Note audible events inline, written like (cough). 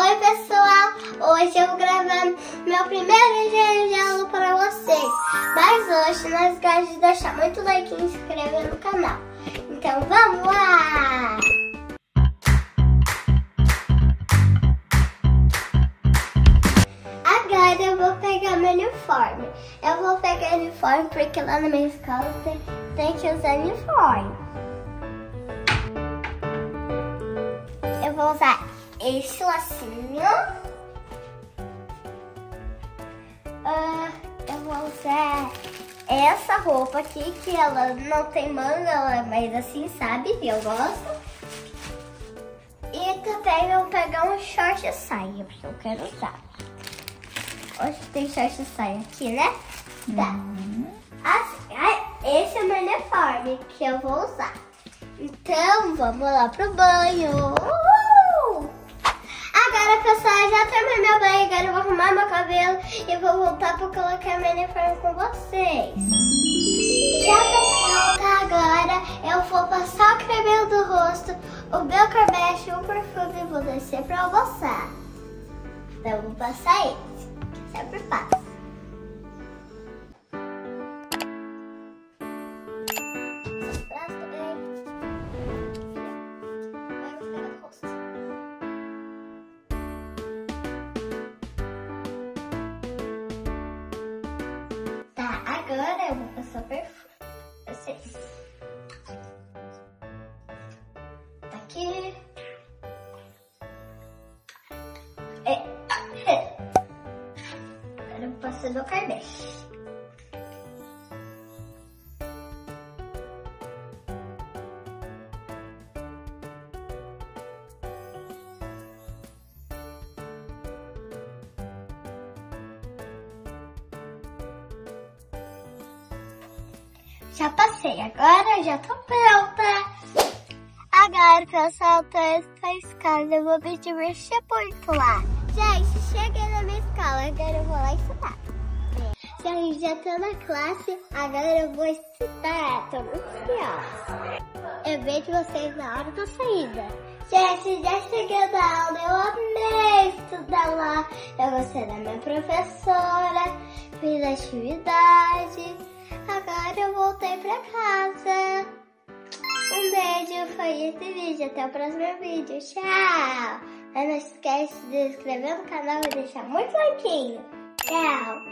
Oi pessoal, hoje eu vou gravar meu primeiro vídeo de aula para vocês. Mas hoje não esquece de deixar muito like e se inscrever no canal. Então vamos lá! Agora eu vou pegar meu uniforme. Eu vou pegar uniforme porque lá na minha escola tem, tem que usar uniforme. Eu vou usar esse lacinho. Uh, eu vou usar essa roupa aqui, que ela não tem manga, ela é mais assim, sabe? Eu gosto. E também eu vou pegar um short e saia, porque eu quero usar. Hoje tem short e saia aqui, né? Tá. Uhum. esse é o meu uniforme que eu vou usar. Então, vamos lá pro banho. Eu vou arrumar meu cabelo e vou voltar para colocar meu uniforme com vocês. Já tô pronta agora, eu vou passar o cabelo do rosto, o meu cabelo e o perfume e vou descer para almoçar. Então, eu vou passar esse, que sempre passa. Agora eu vou passar perfume. Vocês. Tá aqui. É. (laughs) Agora eu vou passar do carmex. Já passei, agora já tô pronta. Agora, pessoal, tô na escola. Eu vou me divertir muito lá. Gente, cheguei na minha escola. Agora eu vou lá estudar. Gente, já tô na classe. Agora eu vou estudar. Tô muito ansiosa. Eu vejo vocês na hora da saída. Gente, já cheguei da aula. Eu amei estudar lá. Eu gostei da minha professora. Fiz atividade. Agora eu voltei pra casa. Um beijo, foi esse vídeo. Até o próximo vídeo. Tchau! Não esquece de se inscrever no canal e deixar muito like. Tchau!